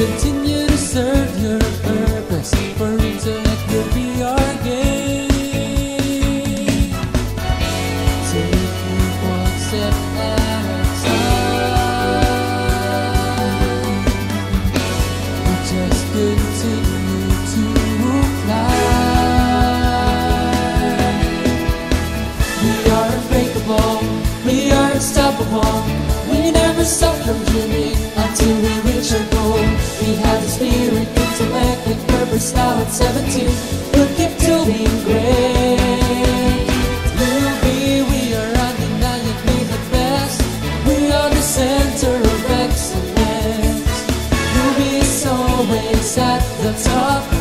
Continue to serve your purpose, for intellect will be our. Take one step at a time. We just continue to. We are unbreakable, we are unstoppable, we never stop from dreaming. now at 17 We'll keep doing great Movie, we are undeniably the best. We are the center of excellence. Movie is always at the top.